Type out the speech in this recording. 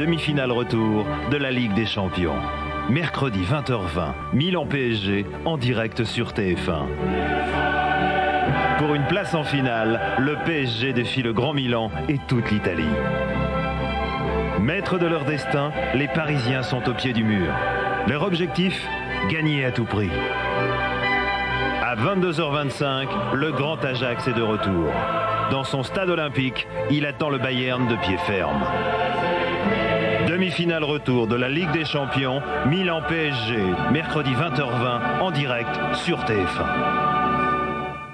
Demi-finale retour de la Ligue des Champions. Mercredi 20h20, Milan PSG en direct sur TF1. Pour une place en finale, le PSG défie le Grand Milan et toute l'Italie. Maîtres de leur destin, les Parisiens sont au pied du mur. Leur objectif Gagner à tout prix. À 22h25, le grand Ajax est de retour. Dans son stade olympique, il attend le Bayern de pied ferme. Demi-finale retour de la Ligue des Champions, Milan PSG, mercredi 20h20 en direct sur TF1.